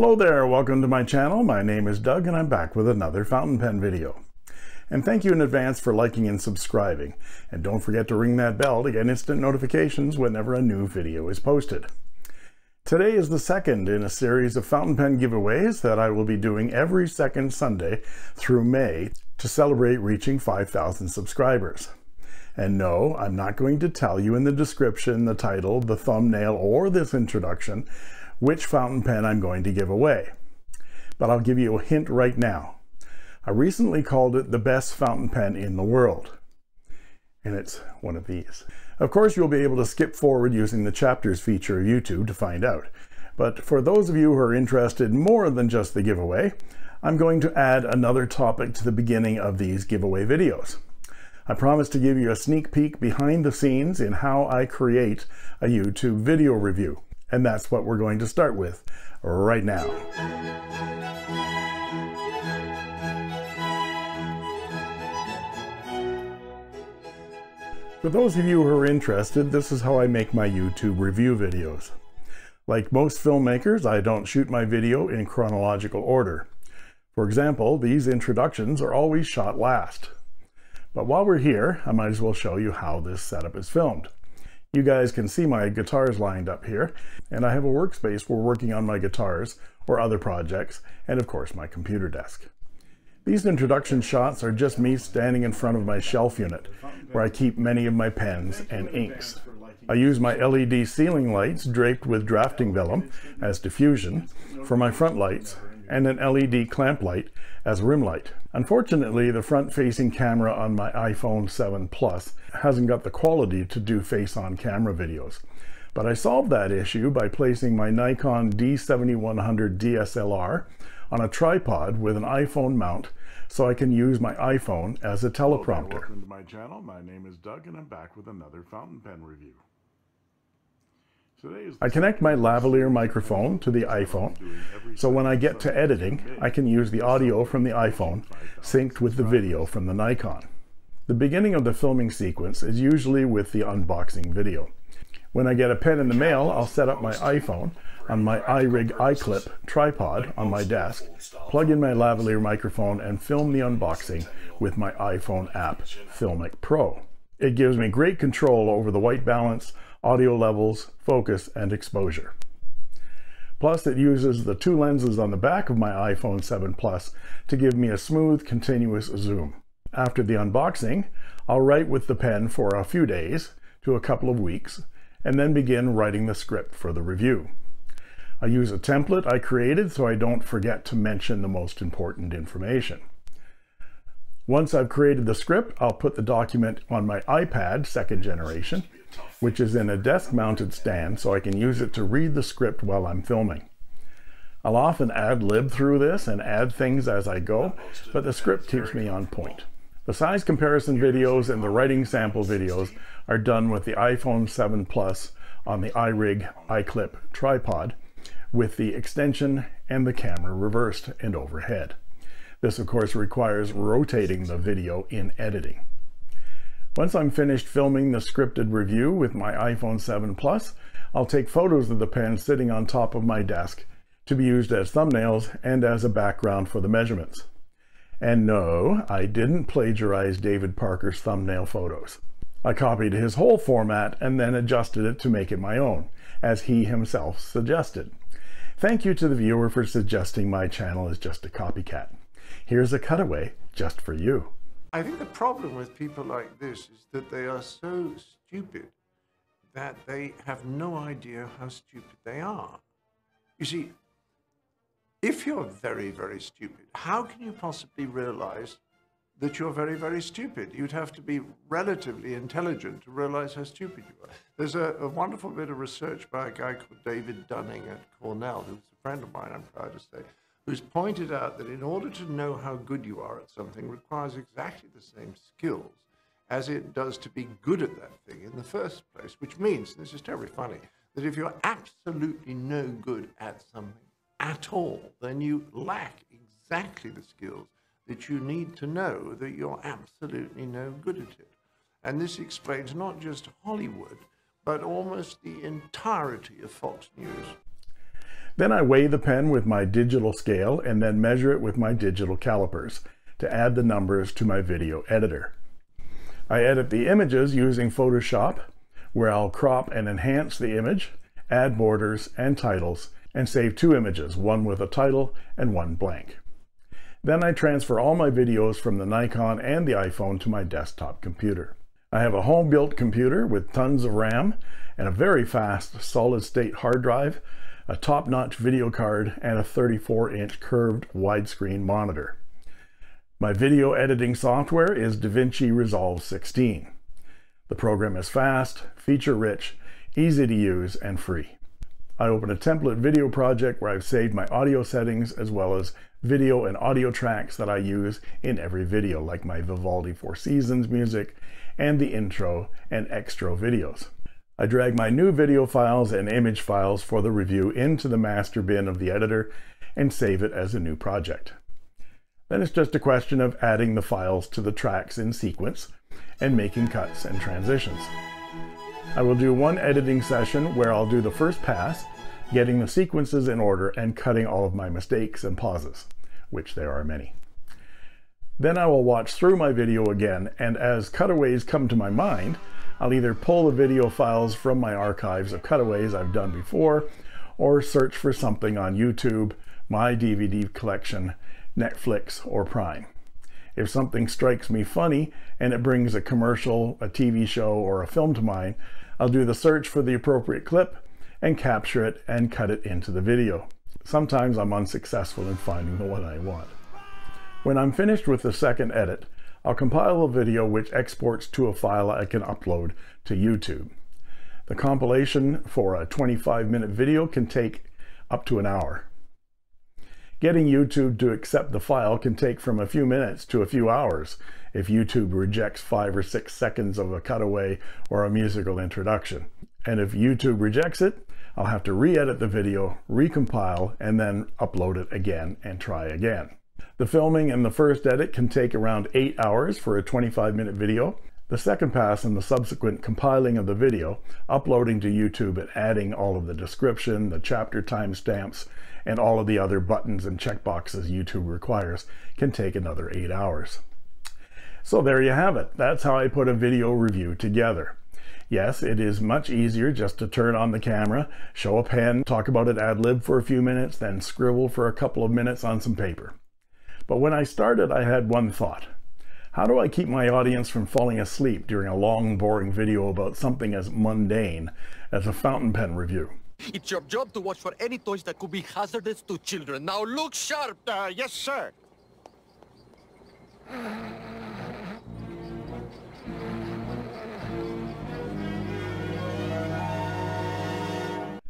Hello there, welcome to my channel. My name is Doug and I'm back with another fountain pen video. And thank you in advance for liking and subscribing. And don't forget to ring that bell to get instant notifications whenever a new video is posted. Today is the second in a series of fountain pen giveaways that I will be doing every second Sunday through May to celebrate reaching 5,000 subscribers. And no, I'm not going to tell you in the description, the title, the thumbnail, or this introduction which fountain pen I'm going to give away. But I'll give you a hint right now. I recently called it the best fountain pen in the world. And it's one of these. Of course, you'll be able to skip forward using the chapters feature of YouTube to find out. But for those of you who are interested more than just the giveaway, I'm going to add another topic to the beginning of these giveaway videos. I promise to give you a sneak peek behind the scenes in how I create a YouTube video review. And that's what we're going to start with right now. For those of you who are interested, this is how I make my YouTube review videos. Like most filmmakers, I don't shoot my video in chronological order. For example, these introductions are always shot last. But while we're here, I might as well show you how this setup is filmed. You guys can see my guitars lined up here, and I have a workspace for working on my guitars or other projects, and of course my computer desk. These introduction shots are just me standing in front of my shelf unit, where I keep many of my pens and inks. I use my LED ceiling lights draped with drafting vellum as diffusion for my front lights, and an LED clamp light as rim light. Unfortunately, the front-facing camera on my iPhone 7 Plus hasn't got the quality to do face-on camera videos. But I solved that issue by placing my Nikon D7100 DSLR on a tripod with an iPhone mount so I can use my iPhone as a teleprompter. welcome to my channel. My name is Doug and I'm back with another fountain pen review. I connect my lavalier microphone to the iPhone, so when I get to editing, I can use the audio from the iPhone synced with the video from the Nikon. The beginning of the filming sequence is usually with the unboxing video. When I get a pen in the mail, I'll set up my iPhone on my iRig iClip tripod on my desk, plug in my lavalier microphone, and film the unboxing with my iPhone app, Filmic Pro. It gives me great control over the white balance, audio levels, focus, and exposure. Plus, it uses the two lenses on the back of my iPhone 7 Plus to give me a smooth, continuous zoom. After the unboxing, I'll write with the pen for a few days to a couple of weeks, and then begin writing the script for the review. I use a template I created so I don't forget to mention the most important information. Once I've created the script, I'll put the document on my iPad, second generation, which is in a desk-mounted stand so I can use it to read the script while I'm filming. I'll often ad-lib through this and add things as I go, but the script keeps me on point. The size comparison videos and the writing sample videos are done with the iPhone 7 Plus on the iRig iClip tripod with the extension and the camera reversed and overhead. This of course requires rotating the video in editing. Once I'm finished filming the scripted review with my iPhone 7 Plus, I'll take photos of the pen sitting on top of my desk to be used as thumbnails and as a background for the measurements. And no, I didn't plagiarize David Parker's thumbnail photos. I copied his whole format and then adjusted it to make it my own, as he himself suggested. Thank you to the viewer for suggesting my channel is just a copycat. Here's a cutaway just for you. I think the problem with people like this is that they are so stupid that they have no idea how stupid they are. You see, if you're very, very stupid, how can you possibly realize that you're very, very stupid? You'd have to be relatively intelligent to realize how stupid you are. There's a, a wonderful bit of research by a guy called David Dunning at Cornell, who's a friend of mine, I'm proud to say, who's pointed out that in order to know how good you are at something requires exactly the same skills as it does to be good at that thing in the first place, which means, this is terribly funny, that if you're absolutely no good at something at all, then you lack exactly the skills that you need to know that you're absolutely no good at it. And this explains not just Hollywood, but almost the entirety of Fox News. Then I weigh the pen with my digital scale and then measure it with my digital calipers to add the numbers to my video editor. I edit the images using Photoshop, where I'll crop and enhance the image, add borders and titles, and save two images, one with a title and one blank. Then I transfer all my videos from the Nikon and the iPhone to my desktop computer. I have a home-built computer with tons of RAM and a very fast solid-state hard drive, a top-notch video card, and a 34-inch curved widescreen monitor. My video editing software is DaVinci Resolve 16. The program is fast, feature-rich, easy to use, and free. I open a template video project where I've saved my audio settings as well as video and audio tracks that I use in every video, like my Vivaldi Four Seasons music and the intro and extra videos. I drag my new video files and image files for the review into the master bin of the editor and save it as a new project. Then it's just a question of adding the files to the tracks in sequence and making cuts and transitions. I will do one editing session where I'll do the first pass getting the sequences in order and cutting all of my mistakes and pauses, which there are many. Then I will watch through my video again, and as cutaways come to my mind, I'll either pull the video files from my archives of cutaways I've done before, or search for something on YouTube, my DVD collection, Netflix, or Prime. If something strikes me funny and it brings a commercial, a TV show, or a film to mind, I'll do the search for the appropriate clip and capture it and cut it into the video. Sometimes I'm unsuccessful in finding the one I want. When I'm finished with the second edit, I'll compile a video which exports to a file I can upload to YouTube. The compilation for a 25 minute video can take up to an hour. Getting YouTube to accept the file can take from a few minutes to a few hours if YouTube rejects five or six seconds of a cutaway or a musical introduction. And if YouTube rejects it, I'll have to re-edit the video, recompile, and then upload it again and try again. The filming and the first edit can take around 8 hours for a 25 minute video. The second pass and the subsequent compiling of the video, uploading to YouTube and adding all of the description, the chapter timestamps, and all of the other buttons and checkboxes YouTube requires can take another 8 hours. So there you have it. That's how I put a video review together. Yes, it is much easier just to turn on the camera, show a pen, talk about it ad lib for a few minutes, then scribble for a couple of minutes on some paper. But when I started, I had one thought. How do I keep my audience from falling asleep during a long, boring video about something as mundane as a fountain pen review? It's your job to watch for any toys that could be hazardous to children. Now look sharp! Uh, yes, sir.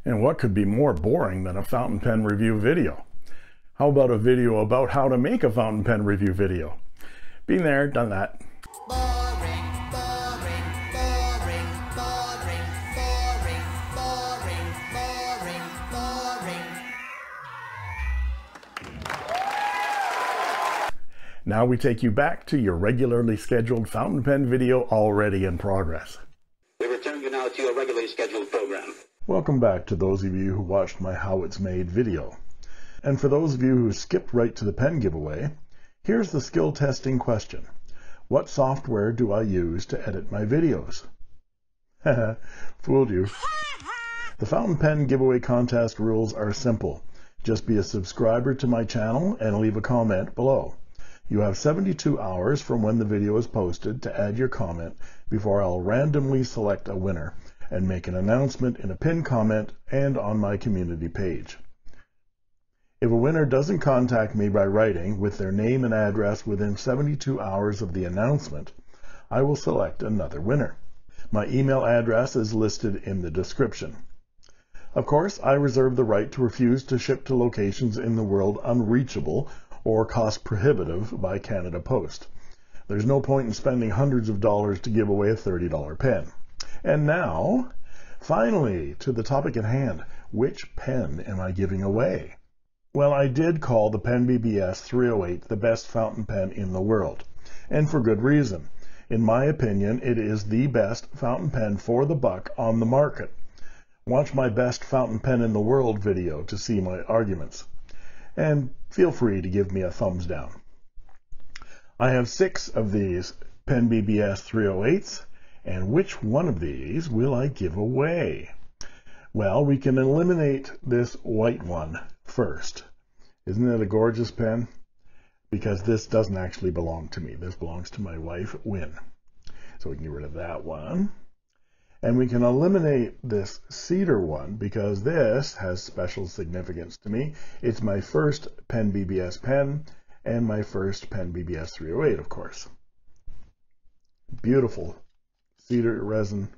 And what could be more boring than a fountain pen review video? How about a video about how to make a fountain pen review video? Been there, done that. Now we take you back to your regularly scheduled fountain pen video already in progress. We return you now to your regularly scheduled program. Welcome back to those of you who watched my How It's Made video. And for those of you who skipped right to the pen giveaway, here's the skill testing question. What software do I use to edit my videos? Fooled you. The fountain pen giveaway contest rules are simple. Just be a subscriber to my channel and leave a comment below. You have 72 hours from when the video is posted to add your comment before I'll randomly select a winner and make an announcement in a pinned comment and on my community page. If a winner doesn't contact me by writing with their name and address within 72 hours of the announcement, I will select another winner. My email address is listed in the description. Of course, I reserve the right to refuse to ship to locations in the world unreachable or cost prohibitive by Canada Post. There's no point in spending hundreds of dollars to give away a $30 pen. And now, finally, to the topic at hand. Which pen am I giving away? Well, I did call the Pen BBS 308 the best fountain pen in the world, and for good reason. In my opinion, it is the best fountain pen for the buck on the market. Watch my best fountain pen in the world video to see my arguments. And feel free to give me a thumbs down. I have six of these Pen BBS 308s, and which one of these will I give away? Well, we can eliminate this white one first. Isn't it a gorgeous pen? Because this doesn't actually belong to me. This belongs to my wife, Win. So we can get rid of that one. And we can eliminate this cedar one because this has special significance to me. It's my first Pen BBS pen and my first Pen BBS 308, of course. Beautiful cedar resin.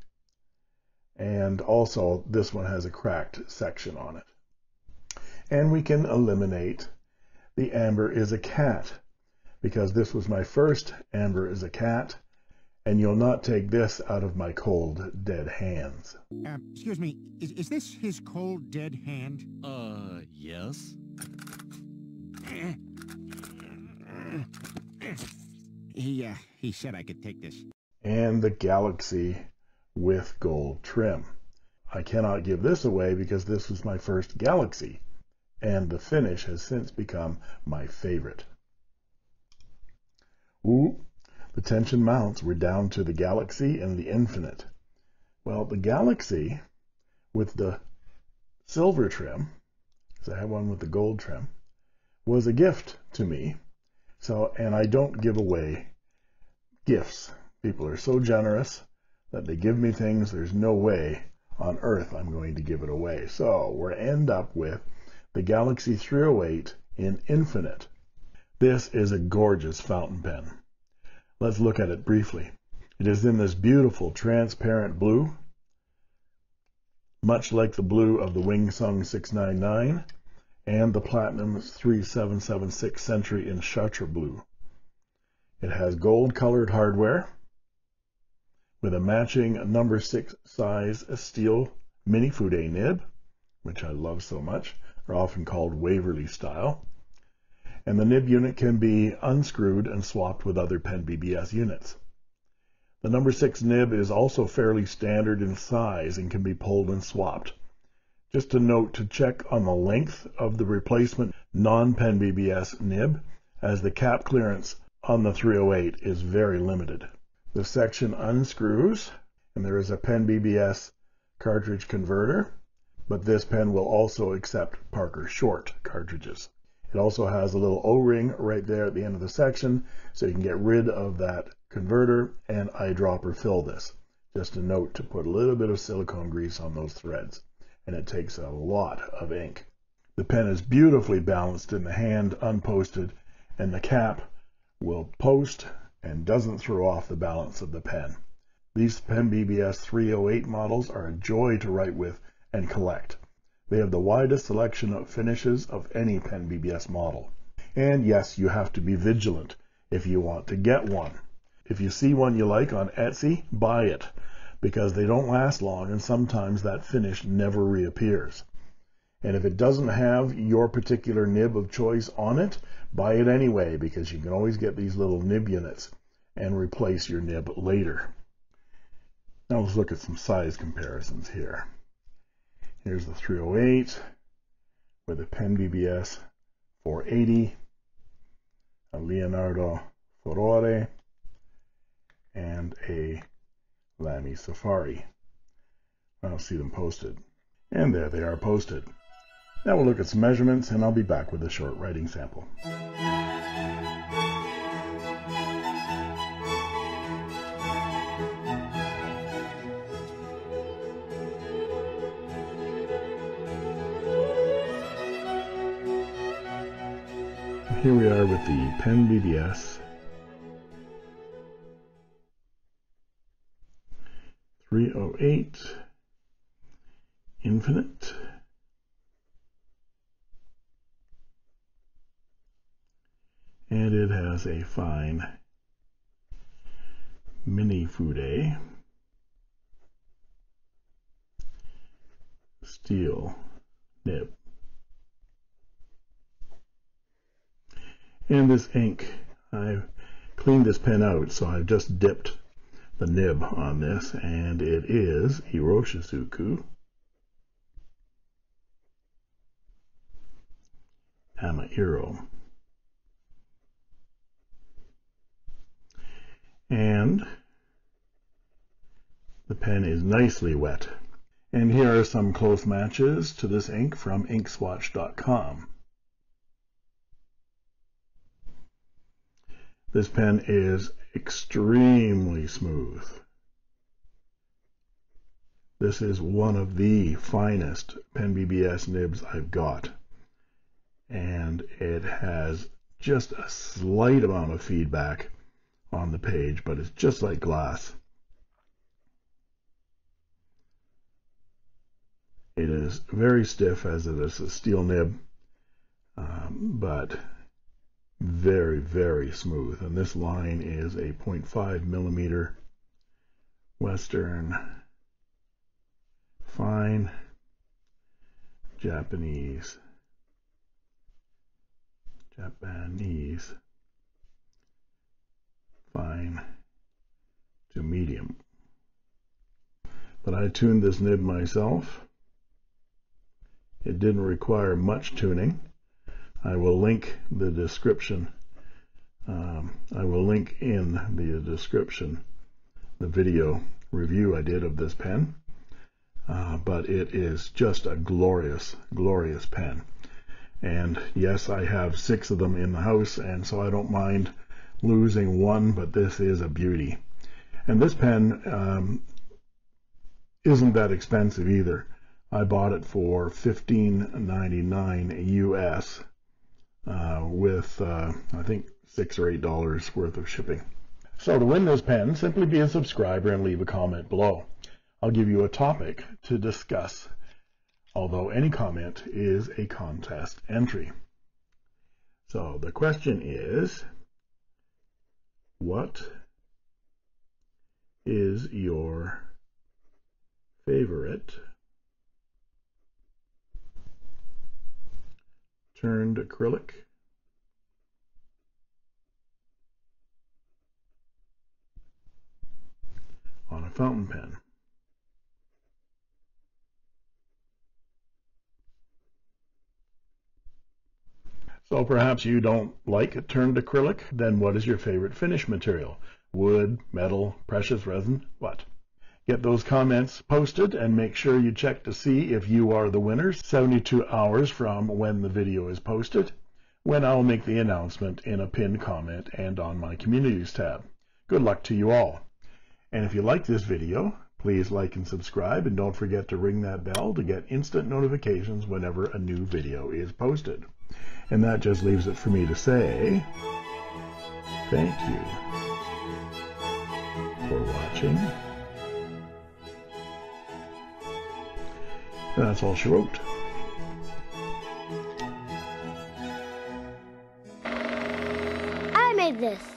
And also this one has a cracked section on it. And we can eliminate the amber is a cat because this was my first amber is a cat and you'll not take this out of my cold, dead hands. Uh, excuse me, is, is this his cold, dead hand? Uh, yes? He, uh, he said I could take this. And the Galaxy with gold trim. I cannot give this away because this was my first Galaxy, and the finish has since become my favorite. Ooh, the tension mounts were down to the Galaxy and the Infinite. Well, the Galaxy with the silver trim, because I have one with the gold trim, was a gift to me. So, and I don't give away gifts. People are so generous that they give me things there's no way on earth I'm going to give it away. So we're end up with the Galaxy 308 in Infinite. This is a gorgeous fountain pen. Let's look at it briefly. It is in this beautiful transparent blue, much like the blue of the Wing Sung 699 and the Platinum 3776 Century in Chartres blue. It has gold colored hardware with a matching number 6 size steel mini Fude nib, which I love so much, are often called Waverley style and the nib unit can be unscrewed and swapped with other Pen BBS units. The number 6 nib is also fairly standard in size and can be pulled and swapped. Just a note to check on the length of the replacement non-Pen BBS nib as the cap clearance on the 308 is very limited. The section unscrews and there is a Pen BBS cartridge converter, but this pen will also accept Parker Short cartridges. It also has a little O-ring right there at the end of the section, so you can get rid of that converter and eyedropper fill this. Just a note to put a little bit of silicone grease on those threads, and it takes a lot of ink. The pen is beautifully balanced in the hand, unposted, and the cap will post and doesn't throw off the balance of the pen. These Pen BBS 308 models are a joy to write with and collect. They have the widest selection of finishes of any Pen BBS model. And yes, you have to be vigilant if you want to get one. If you see one you like on Etsy, buy it because they don't last long and sometimes that finish never reappears. And if it doesn't have your particular nib of choice on it, buy it anyway because you can always get these little nib units and replace your nib later. Now let's look at some size comparisons here. Here's the 308 with a Pen BBS 480, a Leonardo Furore, and a Lamy Safari. I'll see them posted. And there they are posted. Now we'll look at some measurements and I'll be back with a short writing sample. here we are with the Pen BBS 308 Infinite has a fine mini fude eh? steel nib. And this ink, I've cleaned this pen out, so I've just dipped the nib on this, and it is Iroshizuku Ama-iro. And the pen is nicely wet. And here are some close matches to this ink from inkswatch.com. This pen is extremely smooth. This is one of the finest Pen BBS nibs I've got. And it has just a slight amount of feedback on the page, but it's just like glass. It is very stiff as it is a steel nib, um, but very, very smooth. And this line is a 0.5 millimeter Western fine Japanese Japanese fine to medium. But I tuned this nib myself it didn't require much tuning. I will link the description. Um, I will link in the description the video review I did of this pen. Uh, but it is just a glorious, glorious pen. And yes, I have six of them in the house, and so I don't mind losing one, but this is a beauty. And this pen um, isn't that expensive either. I bought it for $15.99 US uh, with, uh, I think, 6 or $8 worth of shipping. So to win this pen, simply be a subscriber and leave a comment below. I'll give you a topic to discuss, although any comment is a contest entry. So the question is, what is your favorite turned acrylic. on a fountain pen. So perhaps you don't like turned acrylic, then what is your favorite finish material? Wood, metal, precious resin, what? Get those comments posted and make sure you check to see if you are the winner 72 hours from when the video is posted, when I'll make the announcement in a pinned comment and on my communities tab. Good luck to you all. And if you like this video, please like and subscribe and don't forget to ring that bell to get instant notifications whenever a new video is posted. And that just leaves it for me to say thank you for watching. And that's all she wrote. I made this.